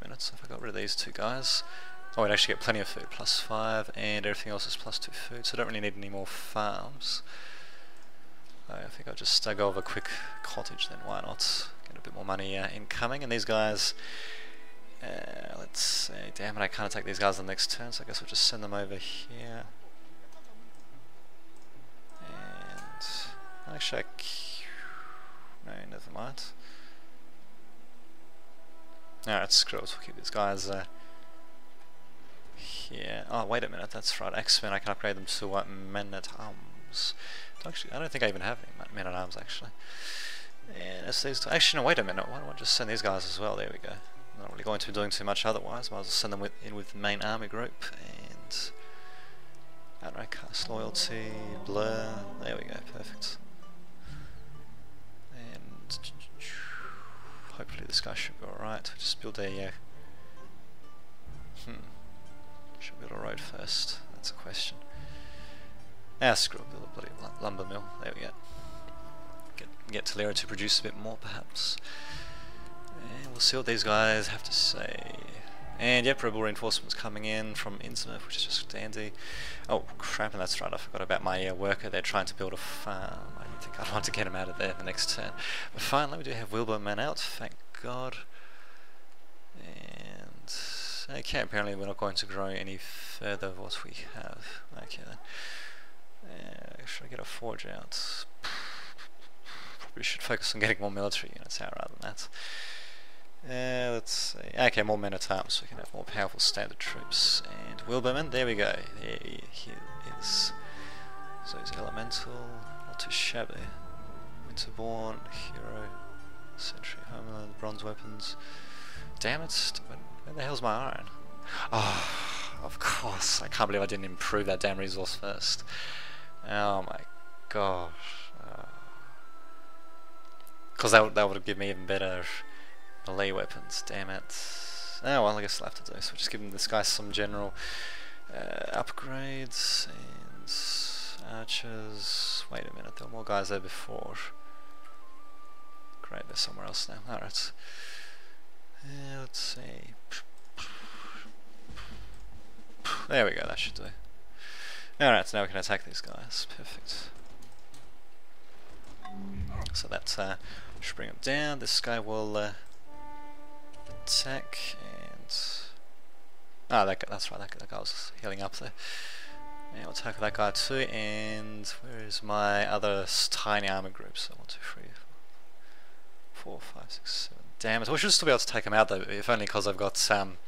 a minute, if I got rid of these two guys, oh, I'd actually get plenty of food, plus 5, and everything else is plus 2 food, so I don't really need any more farms. I think I'll just go over a quick cottage then, why not? Get a bit more money uh, incoming, and these guys, uh, let's see, damn it, I can't attack these guys on the next turn, so I guess we'll just send them over here. And, actually, no, never mind. It, we'll keep these guys uh, here. Oh, wait a minute, that's right, X-Men, I can upgrade them to uh, Men-at-Arms. Actually, I don't think I even have any Men-at-Arms, actually. And it's these Actually, no, wait a minute, why don't I just send these guys as well? There we go. I'm not really going to be doing too much otherwise, might as well send them with, in with the main army group, and... Outright cast loyalty, blur, there we go, perfect. Hopefully this guy should be alright. Just build a... Uh, hmm. Should build a road first. That's a question. Ah, screw it. Build a bloody lumber mill. There we go. Get, get Tolero to produce a bit more, perhaps. And we'll see what these guys have to say. And yep, rebel reinforcements coming in from Innsmouth, which is just dandy. Oh crap, and that's right, I forgot about my uh, worker. They're trying to build a farm. I think I'd want to get him out of there the next turn. But finally, we do have Wilboman out, thank God. And okay, apparently we're not going to grow any further what we have. Okay then. Uh, should I get a forge out? Probably should focus on getting more military units out rather than that. Uh, let's see. Okay, more men at arms, so we can have more powerful standard troops. And Wilboman, there we go. There he is. So he's elemental, not too shabby. Winterborn, hero, sentry, homeland, bronze weapons. Damn it! Where the hell's my iron? Oh, of course. I can't believe I didn't improve that damn resource first. Oh my gosh. Because uh, that, that would have given me even better melee weapons, damn it. Oh well, I guess I'll have to do. So just giving this guy some general uh, upgrades and archers. Wait a minute, there were more guys there before. Great, they're somewhere else now. Alright. Uh, let's see. There we go, that should do. Alright, so now we can attack these guys. Perfect. So that's uh, should bring them down. This guy will uh, attack and ah, that guy, that's right. That, that guy was healing up there. And we'll attack that guy too. And where is my other tiny armor group? So one, two, three, four, five, six, seven. Damn it! We should still be able to take them out though, if only because I've got um,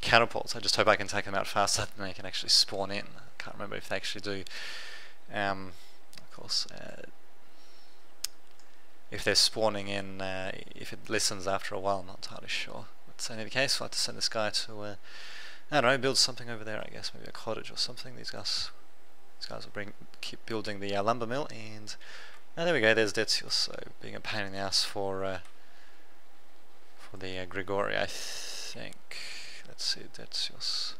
catapults. I just hope I can take them out faster than they can actually spawn in. I can't remember if they actually do. Um, of course. Uh, if they're spawning in, uh, if it listens after a while, I'm not entirely sure. In any case, I'll have to send this guy to, uh, I don't know, build something over there, I guess, maybe a cottage or something. These guys, these guys will bring, keep building the uh, lumber mill, and oh, there we go. There's Detzius, so being a pain in the ass for uh, for the uh, Grigori, I think. Let's see, Detzius.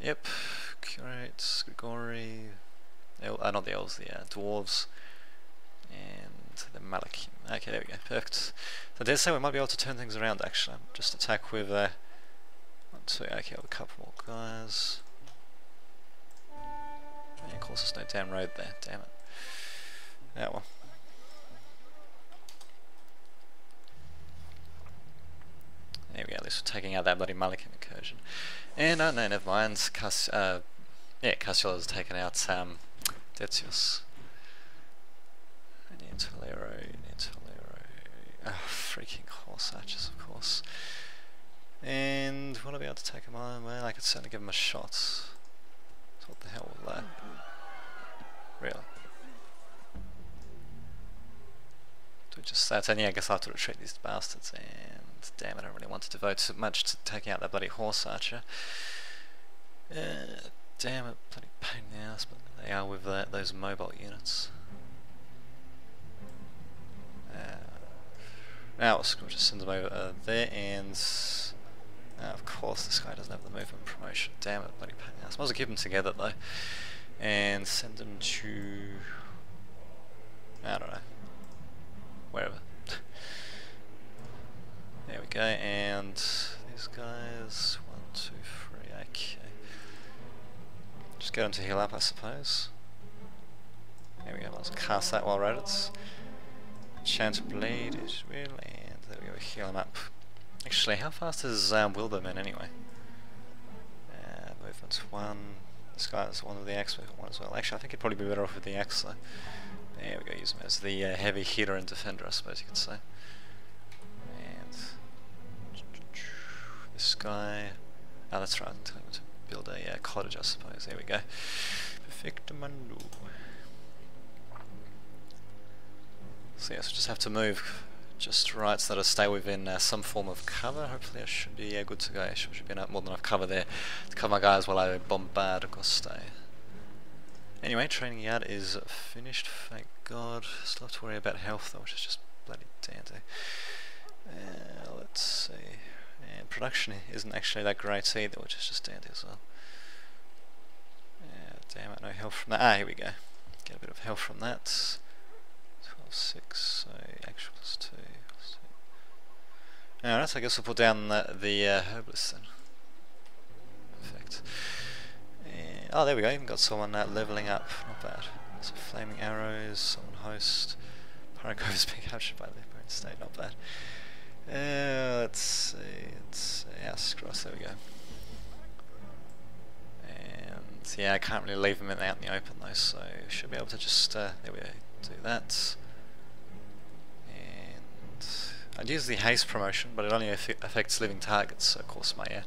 Yep, curates, Grigori, El uh, not the elves, the uh, dwarves, and the Malakim. Okay, there we go, perfect. So I did say we might be able to turn things around actually. Just attack with uh, one, two, okay, a couple more guys. And of course there's no damn road there, damn it. Yeah well. There we go, at least we're taking out that bloody Malakim incursion. And, oh no, never mind, Cass uh, yeah, Cassiola's taken out um, Detzius. Tolero, Tolero. Ah, freaking horse archers, of course. And be able to take him on? Well, I could certainly give him a shot. So what the hell will that? Really? Do just that, and yeah, I guess I have to retreat these bastards, and damn it, I don't really want to devote much to taking out that bloody horse archer. Uh, damn it, bloody pain in the ass, but they are with uh, those mobile units. Now let's just send them over there and... Uh, of course this guy doesn't have the movement promotion, damn it, bloody pain. I might as well keep them together though. And send them to... I don't know. Wherever. there we go, and these guys... One, two, three, okay. Just get them to heal up I suppose. There we go, let's cast that while we're at it. Chant Blade is real, and there we go, heal him up. Actually, how fast is um, Wilboman anyway? Uh, movement 1. This guy's one of the X movement 1 as well. Actually, I think he'd probably be better off with the X though. There we go, use him as the uh, heavy hitter and defender, I suppose you could say. And this guy. Oh, that's right. I'm telling him to build a uh, cottage, I suppose. There we go. Perfectamundo. So yes, we just have to move just right so that I stay within uh, some form of cover. Hopefully I should be yeah, good to go. I should, should be enough, more than enough cover there to cover my guys while I bombard Auguste. Anyway, training yard is finished, thank god. Still have to worry about health though, which is just bloody dandy. Uh, let's see. And production isn't actually that great either, which is just dandy as well. Yeah, damn it, no health from that. Ah, here we go. Get a bit of health from that. 12, 6, so actual 2. Alright, so I guess we'll put down the, the uh, herbalist then. Perfect. And, oh, there we go, even got someone uh, leveling up, not bad. So flaming arrows, someone host. Pyroco is being captured by the Brain State, not bad. Uh, let's see, yeah, cross, there we go. And yeah, I can't really leave them out in the open though, so should be able to just, uh, there we go, do that. I'd use the haste promotion, but it only affects living targets, so of course my uh,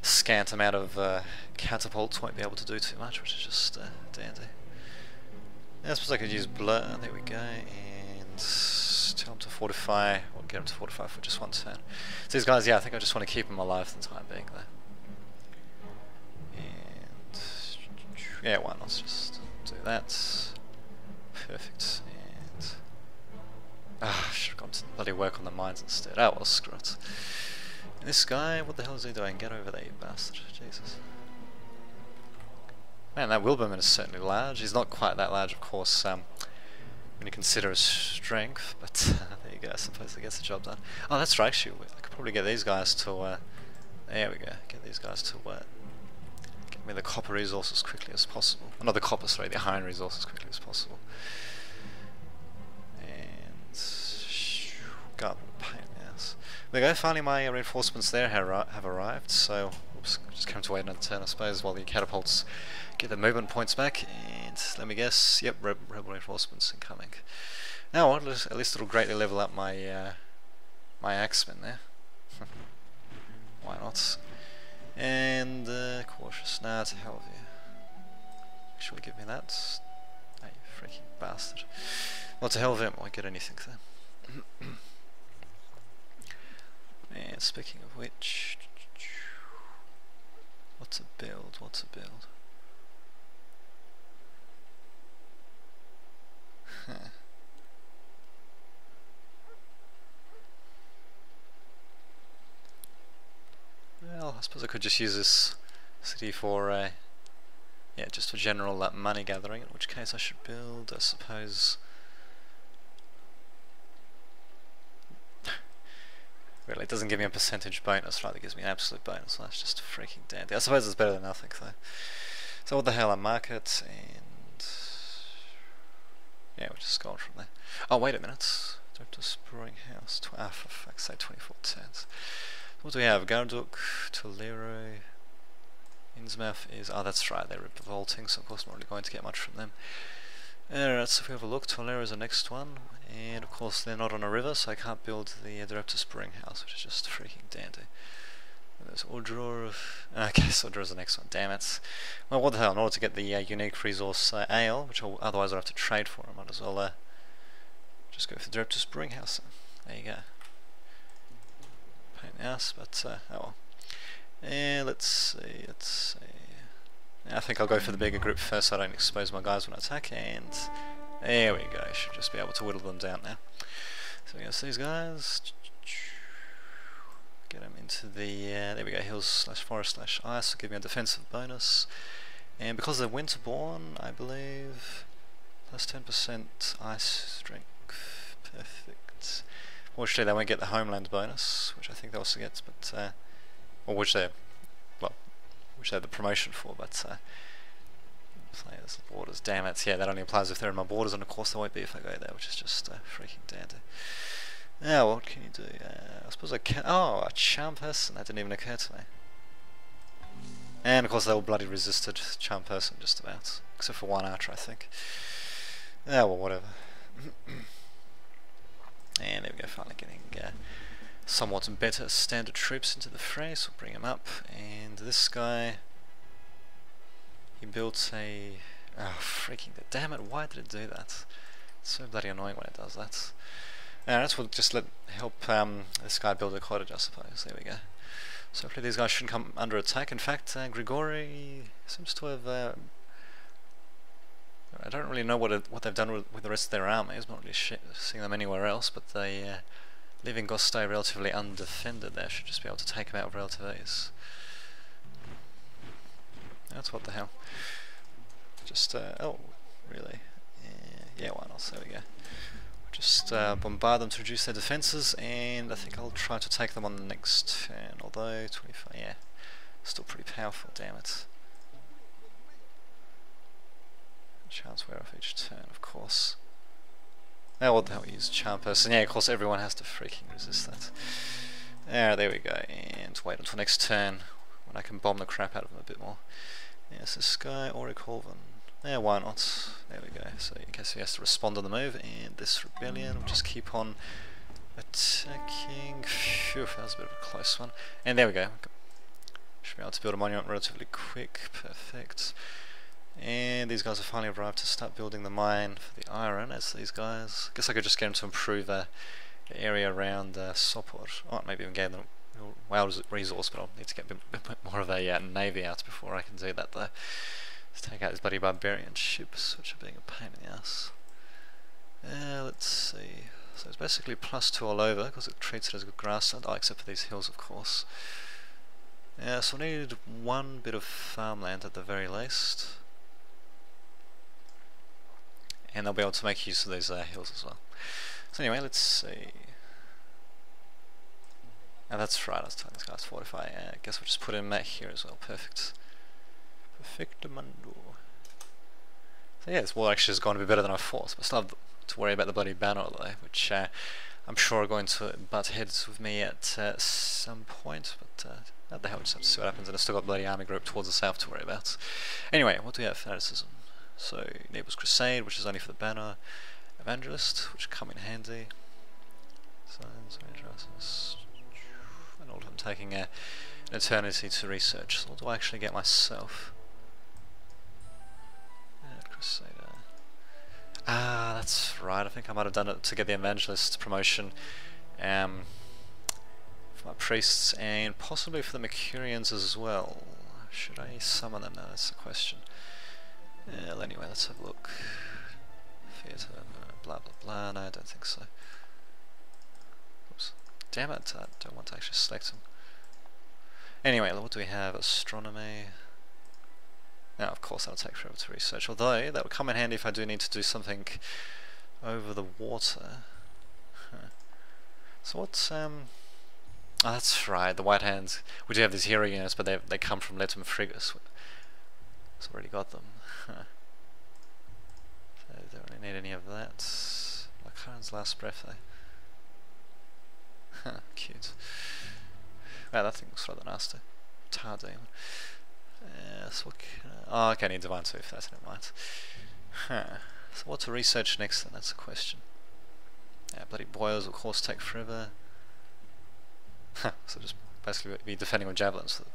scant amount of uh, catapults won't be able to do too much, which is just uh, dandy. I suppose I could use blur, there we go, and tell them to fortify, or get them to fortify for just one turn. So these guys, yeah, I think I just want to keep them alive for the time being there. And, yeah, why not just do that. Perfect. Ah, I should have gone to bloody work on the mines instead. Oh well, screw it. And this guy, what the hell is he doing? Get over there, you bastard. Jesus. Man, that Wilboman is certainly large. He's not quite that large, of course, um, when you consider his strength, but uh, there you go, I suppose that gets the job done. Oh, that's right, actually, I could probably get these guys to, uh, there we go, get these guys to, uh, get me the copper resources as quickly as possible. Oh, not the copper, sorry, the iron resources as quickly as possible. God, pain yes. There we go, finally my reinforcements there have arrived, so oops, just come to wait another turn I suppose while the catapults get the movement points back, and let me guess, yep, rebel reinforcements incoming. Now at least it'll greatly level up my uh, my axemen there. Why not? And uh, cautious, nah, to hell of you. Actually give me that. Hey, freaking bastard. Well to hell of him, I won't get anything there. Speaking of which, what's a build? What's a build? Well, I suppose I could just use this city for, uh, yeah, just for general uh, money gathering, in which case I should build, I suppose, Really, it doesn't give me a percentage bonus, rather it gives me an absolute bonus. That's just freaking dandy. I suppose it's better than nothing, though. So what the hell, I mark it, and... Yeah, we'll just on from there. Oh, wait a minute. Dr. Spring House. Tw ah, for fuck's sake, 24 turns. What do we have? Garduk, Tolero, Innsmouth is... Oh, that's right, they're revolting, so of course I'm not really going to get much from them. Alright, so if we have a look, Tolero is the next one, and of course they're not on a river, so I can't build the uh, Spring House, which is just freaking dandy. And there's Ordror, okay, so Ordror is the next one, damn it. Well, what the hell, in order to get the uh, unique resource uh, ale, which I'll, otherwise I'll have to trade for, I might as well uh, just go for the Spring House. There you go. Pain in ass, but uh, oh well. And let's see, let's see. I think I'll go for the bigger group first so I don't expose my guys when I attack, and there we go, should just be able to whittle them down now. So we got these guys, get them into the, uh, there we go, hills slash forest slash ice, give me a defensive bonus, and because they're winterborn, I believe, plus 10% ice strength, perfect. Fortunately they won't get the homeland bonus, which I think they also get, but, uh, or which they, well, which they had the promotion for, but uh, Players borders. Damn it. Yeah, that only applies if they're in my borders, and of course they won't be if I go there, which is just uh, freaking dandy. Now, what can you do? Uh, I suppose I can. Oh, a charm person. That didn't even occur to me. And of course they all bloody resisted charm person just about. Except for one archer, I think. Yeah, well, whatever. and there we go, finally getting uh, somewhat better standard troops into the fray, so we'll bring him up. And this guy, he built a... Oh, freaking... Damn it, why did it do that? It's so bloody annoying when it does that. And that's what just let help um, this guy build a cottage, I suppose. There we go. So hopefully these guys shouldn't come under attack. In fact, uh, Grigori seems to have... Uh, I don't really know what it, what they've done with, with, the rest of their army. I'm not really seeing them anywhere else, but they, uh, leaving Gostei relatively undefended there, should just be able to take them out with relative ease. That's what the hell. Just, uh, oh, really? Yeah, yeah, why not? There we go. Just uh, bombard them to reduce their defences, and I think I'll try to take them on the next turn, although 25, yeah, still pretty powerful, damn it. Chance wear off each turn, of course. Now what the hell, use charm person, yeah, of course everyone has to freaking resist that. There, there we go, and wait until next turn, when I can bomb the crap out of them a bit more. Yes, this guy, Auric Ulvin. Yeah, why not? There we go. So in case he has to respond on the move, and this rebellion will just keep on attacking. Phew, that was a bit of a close one. And there we go. Should be able to build a monument relatively quick. Perfect. And these guys have finally arrived to start building the mine for the iron, as these guys... I guess I could just get them to improve uh, the area around uh, Sopot. Oh, maybe even get them well resource, but I'll need to get a bit, bit more of a uh, navy out before I can do that though. Let's take out these bloody barbarian ships, which are being a pain in the ass. Uh, let's see. So it's basically plus two all over, because it treats it as grassland. Oh, except for these hills, of course. Yeah, so we need one bit of farmland at the very least. And they'll be able to make use of these uh, hills as well. So anyway, let's see. Now that's right, I was telling this guy to fortify. Uh, I guess we'll just put him here as well. Perfect. Perfectamundo. So yeah, this war actually is going to be better than I thought, but I still have to worry about the bloody Bannor though, which uh, I'm sure are going to butt heads with me at uh, some point, but uh, not the hell, just have to see what happens, and I've still got bloody army group towards the south to worry about. Anyway, what do we have? Fanaticism. So, Naples Crusade, which is only for the Bannor. Evangelist, which come in handy. And of them taking a, an eternity to research. So what do I actually get myself? Crusader. Ah, that's right. I think I might have done it to get the Evangelist promotion um, for my priests and possibly for the Mercurians as well. Should I summon them? No, that's the question. Well, anyway, let's have a look. Theatre, blah blah blah. No, I don't think so. Damn it, I don't want to actually select them. Anyway, what do we have? Astronomy. Now, of course, that'll take forever to research, although that'll come in handy if I do need to do something over the water. Huh. So what's, um... Oh, that's right, the White Hands. We do have these hero units, but they they come from Letum Frigus. So already got them. Huh. So don't really need any of that. Lakaran's last breath, though. Cute. Wow, that thing looks rather nasty. Demon. Yes, eh? uh, what can I, oh, okay, I need Divine Tooth, that's never mind. Huh. So what to research next then, that's the question. Yeah, bloody boils of course take forever. so just basically be defending with javelins for the,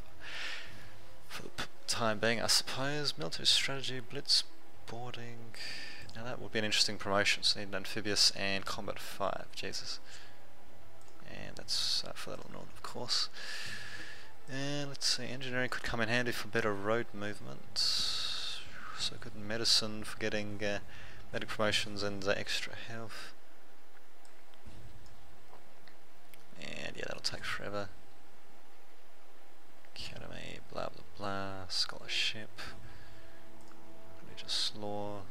for the time being, I suppose. Military strategy, blitz boarding. Now that would be an interesting promotion. So need amphibious and combat five. Jesus. Uh, north, of course. And let's see, engineering could come in handy for better road movement. So good medicine for getting uh, medic promotions and extra health. And yeah, that'll take forever. Academy, blah blah blah, scholarship, religious law.